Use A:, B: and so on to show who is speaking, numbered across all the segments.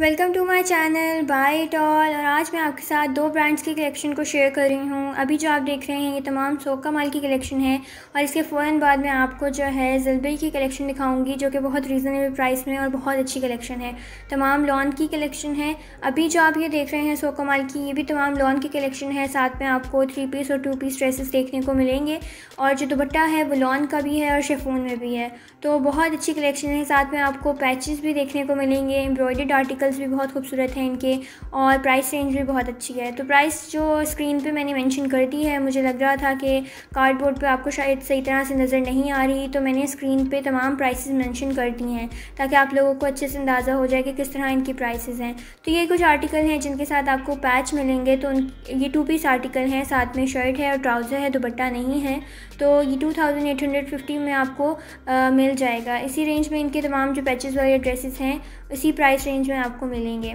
A: Welcome to my channel buy it all और आज मैं आपके साथ दो ब्रांड्स की कलेक्शन को शेयर कर रही हूँ। अभी जो आप देख रहे हैं, ये तमाम सोका माल की कलेक्शन है। और इसके फ़ौर बाद मैं आपको जो है जलबरी की कलेक्शन दिखाऊँगी, जो कि बहुत रीज़नेबल प्राइस में और बहुत अच्छी कलेक्शन है। तमाम लॉन की कलेक्शन है। अभी जो आप ये देख रहे हैं सोका माल की, ये भी तमाम लॉन की कलेक्शन है। साथ में आपको थ्री पीस और टू पीस ड्रेसेस देखने को मिलेंगे। और जो दुपट्टा है, वो लॉन का भी है और शेफोन में भी है। तो बहुत अच्छी कलेक्शन है। साथ में आपको पैचेज़ भी देखने को मिलेंगे। एम्ब्रॉयड आर्टिकल आर्टिकल्स भी बहुत खूबसूरत हैं इनके और प्राइस रेंज भी बहुत अच्छी है। तो प्राइस जो स्क्रीन पे मैंने मेंशन कर दी है, मुझे लग रहा था कि कार्डबोर्ड पे आपको शायद सही तरह से नज़र नहीं आ रही तो मैंने स्क्रीन पे तमाम प्राइसेस मेंशन कर दी हैं, ताकि आप लोगों को अच्छे से अंदाज़ा हो जाए कि किस तरह इनकी प्राइसेस हैं। तो ये कुछ आर्टिकल हैं जिनके साथ आपको पैच मिलेंगे तो ये टू पीस आर्टिकल हैं, साथ में शर्ट है और ट्राउज़र है, दुपट्टा नहीं है। तो ये टू में आपको मिल जाएगा। इसी रेंज में इनके तमाम जो पैचेस वाले ड्रेसेस हैं इसी प्राइस रेंज में आपको मिलेंगे।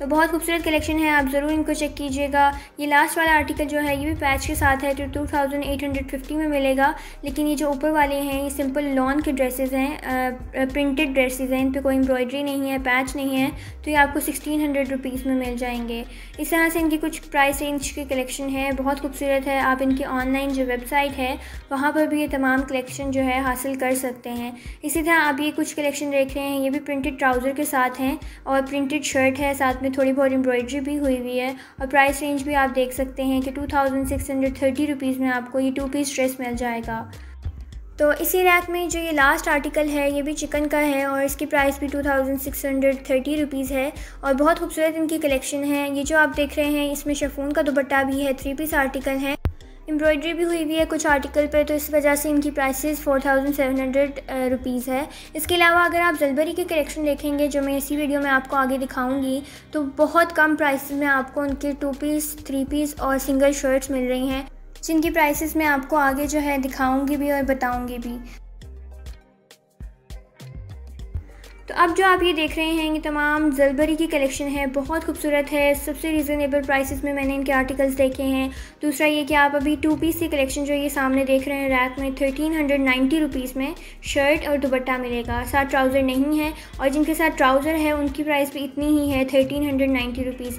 A: तो बहुत खूबसूरत कलेक्शन है, आप ज़रूर इनको चेक कीजिएगा। ये लास्ट वाला आर्टिकल जो है, ये भी पैच के साथ है तो two thousand eight hundred fifty में मिलेगा। लेकिन ये जो ऊपर वाले हैं, ये सिंपल लॉन के ड्रेसेस हैं प्रिंटेड ड्रेसेस हैं इन पर कोई एम्ब्रॉयडरी नहीं है पैच नहीं है तो ये आपको सिक्सटीन हंड्रेड रुपीज़ में मिल जाएँगे। इस तरह से इनकी कुछ प्राइस रेंज के कलेक्शन है, बहुत खूबसूरत है। आप इनकी ऑनलाइन जो वेबसाइट है, वहाँ पर भी ये तमाम कलेक्शन जो है, हासिल कर सकते हैं। इसी तरह आप ये कुछ कलेक्शन देख रहे हैं, ये भी प्रिंटेड ट्राउज़र के साथ हैं और प्रिंटेड शर्ट है, साथ में में थोड़ी बहुत एम्ब्रॉयडरी भी हुई हुई है और प्राइस रेंज भी आप देख सकते हैं कि two thousand six hundred thirty rupees में आपको ये टू पीस ड्रेस मिल जाएगा। तो इसी रैक में जो ये लास्ट आर्टिकल है, ये भी चिकन का है और इसकी प्राइस भी two thousand six hundred thirty rupees है और बहुत खूबसूरत इनकी कलेक्शन है। ये जो आप देख रहे हैं, इसमें शफून का दुपट्टा भी है थ्री पीस आर्टिकल है। एम्ब्रॉयडरी भी हुई हुई है कुछ आर्टिकल पे तो इस वजह से इनकी prices four thousand seven hundred rupees है। इसके अलावा अगर आप जलबरी के कलेक्शन देखेंगे, जो मैं इसी वीडियो में आपको आगे दिखाऊँगी तो बहुत कम प्राइस में आपको उनके टू पीस थ्री पीस और सिंगल शर्ट्स मिल रही हैं, जिनकी प्राइसेस मैं आपको आगे जो है दिखाऊँगी भी और बताऊँगी भी। अब जो आप ये देख रहे हैं, ये तमाम जलबरी की कलेक्शन है, बहुत खूबसूरत है। सबसे रीज़नेबल प्राइसेस में मैंने इनके आर्टिकल्स देखे हैं। दूसरा ये कि आप अभी टू पीस की कलेक्शन जो ये सामने देख रहे हैं रैक में थर्टीन हंड्रेड नाइन्टी रुपीज़ में शर्ट और दुपट्टा मिलेगा। साथ ट्राउज़र नहीं है और जिनके साथ ट्राउज़र है, उनकी प्राइस भी इतनी ही है थर्टीन हंड्रेड नाइन्टी रुपीज़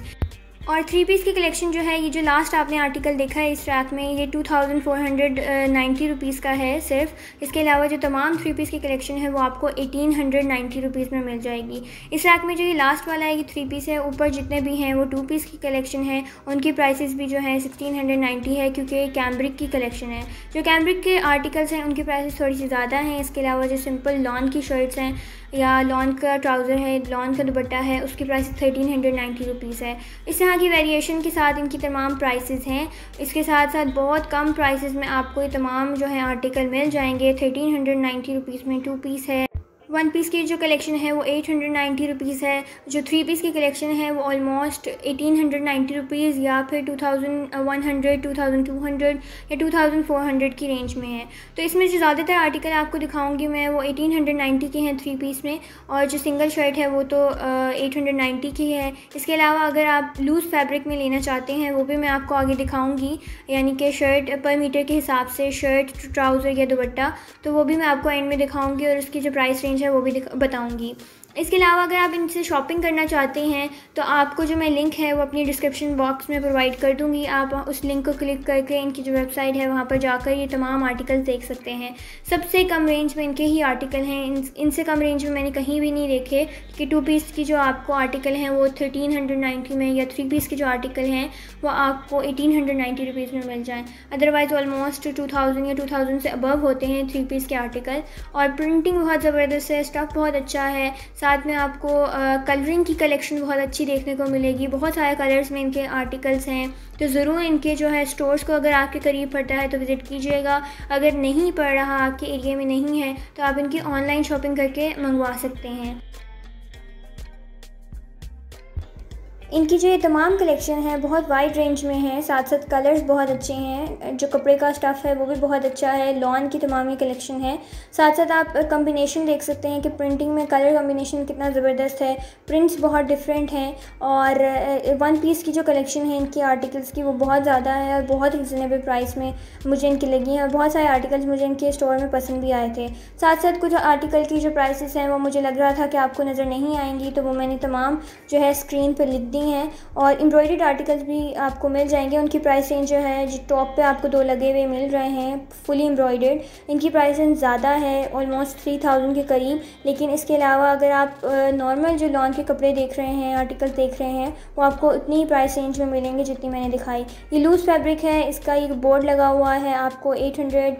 A: और थ्री पीस की कलेक्शन जो है, ये जो लास्ट आपने आर्टिकल देखा है इस रैक में, ये two thousand four hundred ninety rupees का है सिर्फ़। इसके अलावा जो तमाम थ्री पीस की कलेक्शन है, वो आपको एटीन हंड्रेड नाइन्टी रुपीज़ में मिल जाएगी। इस रैक में जो ये लास्ट वाला है, ये थ्री पीस है, ऊपर जितने भी हैं, वो टू पीस की कलेक्शन है। उनकी प्राइसेस भी जो है सिक्सटीन हंड्रेड नाइन्टी है, क्योंकि कैम्ब्रिक की कलेक्शन है। जो कैम्ब्रिक के आर्टिकल्स हैं, उनकी प्राइसेस थोड़ी सी ज़्यादा हैं। इसके अलावा जो सिंपल लॉन की शर्ट्स हैं या लॉन का ट्राउज़र है, लॉन का दुपट्टा है, उसकी price thirteen hundred ninety rupees है। इस तरह की वेरिएशन के साथ इनकी तमाम प्राइसेस हैं। इसके साथ साथ बहुत कम प्राइसेस में आपको ये तमाम जो है आर्टिकल मिल जाएँगे। थर्टीन हंड्रेड नाइन्टी रुपीज़ में टू पीस है। वन पीस की जो कलेक्शन है वो एट हंड्रेड नाइन्टी रुपीज़ है। जो थ्री पीस की कलेक्शन है वो almost eighteen hundred ninety rupees या फिर two thousand one hundred two thousand two hundred या टू थाउज़ेंड फोर हंड्रेड की रेंज में है। तो इसमें जो ज़्यादातर आर्टिकल आपको दिखाऊँगी मैं, वो एटीन हंड्रेड नाइन्टी के हैं थ्री पीस में और जो सिंगल शर्ट है वो तो एट हंड्रेड नाइन्टी की है। इसके अलावा अगर आप लूज़ फैब्रिक में लेना चाहते हैं, वो भी मैं आपको आगे दिखाऊँगी। यानी कि शर्ट पर मीटर के हिसाब से शर्ट ट्राउज़र या दुपट्टा तो वो भी मैं आपको एंड में दिखाऊँगी और उसकी जो प्राइस रेंज है वो भी बताऊँगी। इसके अलावा अगर आप इनसे शॉपिंग करना चाहते हैं तो आपको जो मैं लिंक है वो अपनी डिस्क्रिप्शन बॉक्स में प्रोवाइड कर दूँगी। आप उस लिंक को क्लिक करके इनकी जो वेबसाइट है वहाँ पर जाकर ये तमाम आर्टिकल्स देख सकते हैं। सबसे कम रेंज में इनके ही आर्टिकल हैं। इन, इनसे कम रेंज में मैंने कहीं भी नहीं देखे कि टू पीस की जो आपको आर्टिकल हैं वो थर्टीन हंड्रेड नाइन्टी में या थ्री पीस के जो आर्टिकल हैं वो आपको एटीन हंड्रेड नाइन्टी रुपीज़ में मिल जाएँ। अदरवाइज़ ऑलमोस्ट टू थाउज़ेंड या टू थाउज़ेंड से अबव होते हैं थ्री पीस के आर्टिकल। और प्रिंटिंग बहुत ज़बरदस्त है स्टफ़ बहुत अच्छा है। साथ में आपको कलरिंग की कलेक्शन बहुत अच्छी देखने को मिलेगी। बहुत सारे कलर्स में इनके आर्टिकल्स हैं। तो ज़रूर इनके जो है स्टोर्स को अगर आपके करीब पड़ता है तो विज़िट कीजिएगा। अगर नहीं पड़ रहा आपके एरिया में नहीं है तो आप इनकी ऑनलाइन शॉपिंग करके मंगवा सकते हैं। इनकी जो ये तमाम कलेक्शन है, बहुत वाइड रेंज में है साथ साथ कलर्स बहुत अच्छे हैं, जो कपड़े का स्टफ़ है वो भी बहुत अच्छा है लॉन की तमाम ये कलेक्शन है। साथ साथ आप कम्बिनेशन देख सकते हैं कि प्रिंटिंग में कलर कम्बिनेशन कितना ज़बरदस्त है प्रिंट्स बहुत डिफरेंट हैं और वन पीस की जो कलेक्शन है इनकी आर्टिकल्स की वो बहुत ज़्यादा है और बहुत रिजनेबल प्राइस में मुझे इनकी लगी हैं और बहुत सारे आर्टिकल्स मुझे इनके स्टोर में पसंद भी आए थे। साथ साथ कुछ आर्टिकल की जो प्राइसेस हैं वो मुझे लग रहा था कि आपको नज़र नहीं आएँगी तो वो मैंने तमाम जो है स्क्रीन पर लिख दी हैं और एम्ब्रॉयड आर्टिकल्स भी आपको मिल जाएँगे। उनकी प्राइस रेंज जो है जो टॉप पे आपको दो लगे हुए मिल रहे हैं फुली एम्ब्रॉयड इनकी प्राइस रेंज ज़्यादा है ऑलमोस्ट थ्री थाउज़ेंड के करीब। लेकिन इसके अलावा अगर आप नॉर्मल जो लॉन के कपड़े देख रहे हैं आर्टिकल देख रहे हैं, वो आपको उतनी ही प्राइस रेंज में मिलेंगे जितनी मैंने दिखाई। ये लूज़ फैब्रिक है, इसका एक बोर्ड लगा हुआ है, आपको एट हंड्रेड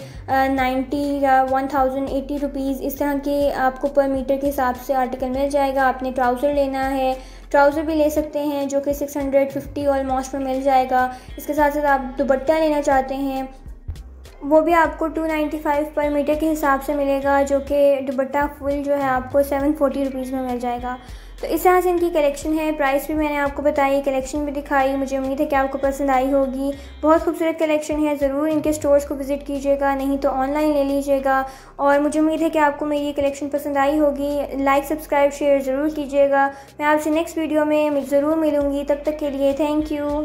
A: नाइन्टी या वन थाउज़ेंड एटी रुपीज़ इस तरह के आपको पर मीटर के हिसाब से आर्टिकल मिल जाएगा। आपने ट्राउज़र लेना है ट्राउज़र भी ले सकते हैं, जो कि सिक्स हंड्रेड फिफ्टी ऑलमोस्ट में मिल जाएगा। इसके साथ साथ आप दुपट्टा लेना चाहते हैं वो भी आपको टू नाइन्टी फाइव पर मीटर के हिसाब से मिलेगा, जो कि दुपट्टा फुल जो है आपको सेवन फोर्टी रुपीज़ में मिल जाएगा। तो इस तरह से इनकी कलेक्शन है। प्राइस भी मैंने आपको बताई कलेक्शन भी दिखाई, मुझे उम्मीद है कि आपको पसंद आई होगी। बहुत खूबसूरत कलेक्शन है, ज़रूर इनके स्टोर्स को विज़िट कीजिएगा, नहीं तो ऑनलाइन ले लीजिएगा। और मुझे उम्मीद है कि आपको मेरी ये कलेक्शन पसंद आई होगी। लाइक सब्सक्राइब शेयर ज़रूर कीजिएगा। मैं आपसे नेक्स्ट वीडियो में ज़रूर मिलूँगी। तब तक के लिए थैंक यू